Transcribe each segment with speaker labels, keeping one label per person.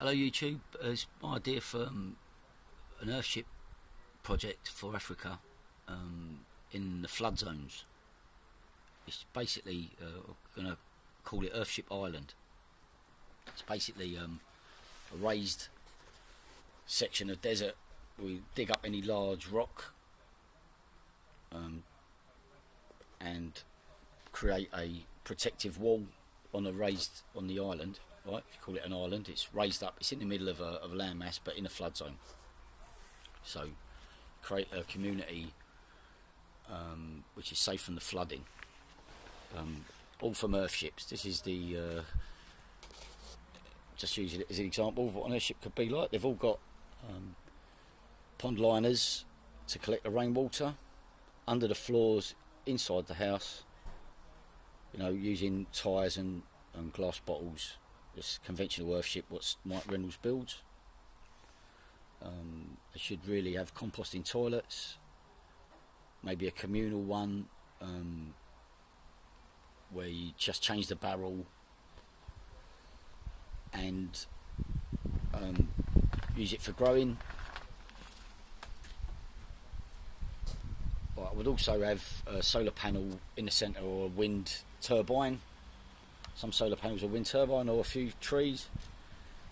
Speaker 1: Hello YouTube, uh, it's my idea for um, an Earthship project for Africa um, in the flood zones. It's basically, uh, going to call it Earthship Island. It's basically um, a raised section of desert. We dig up any large rock um, and create a protective wall on a raised on the island right? If you call it an island, it's raised up. It's in the middle of a, of a landmass, but in a flood zone. So, create a community um, which is safe from the flooding. Um, all from Earthships. This is the uh, just using it as an example of what an Earthship could be like. They've all got um, pond liners to collect the rainwater under the floors inside the house. You know, using tyres and, and glass bottles this conventional Earthship what Mike Reynolds builds. Um, they should really have composting toilets, maybe a communal one um, where you just change the barrel and um, use it for growing. I would also have a solar panel in the centre or a wind turbine some solar panels or wind turbine or a few trees.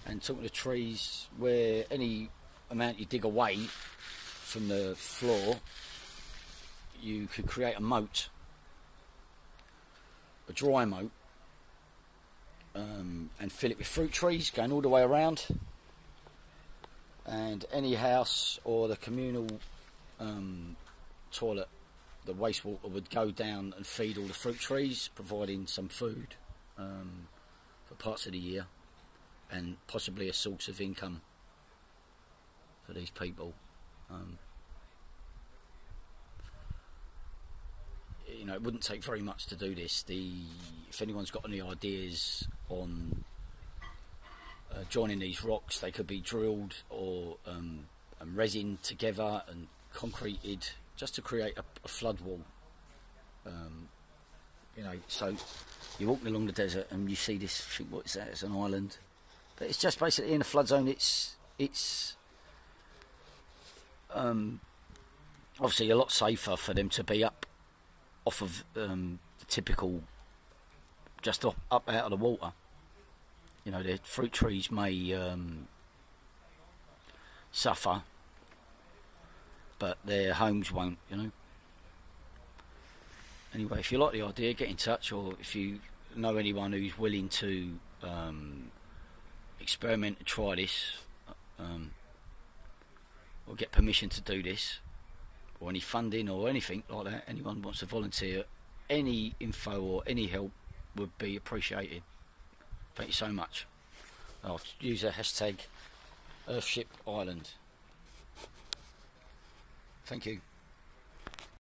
Speaker 1: And talking to trees where any amount you dig away from the floor you could create a moat a dry moat um, and fill it with fruit trees going all the way around. And any house or the communal um, toilet the wastewater would go down and feed all the fruit trees providing some food um, for parts of the year and possibly a source of income for these people. Um, you know, it wouldn't take very much to do this. The if anyone's got any ideas on uh, joining these rocks, they could be drilled or um, and resin together and concreted just to create a, a flood wall. Um, you know, so you're walking along the desert and you see this. Think, what is that? It's an island, but it's just basically in a flood zone. It's it's um, obviously a lot safer for them to be up off of um, the typical, just up, up out of the water. You know, the fruit trees may um, suffer, but their homes won't. You know anyway, if you like the idea, get in touch, or if you know anyone who's willing to um, experiment and try this, um, or get permission to do this, or any funding or anything like that, anyone wants to volunteer, any info or any help would be appreciated. Thank you so much. I'll use a hashtag Earthship Island. Thank you.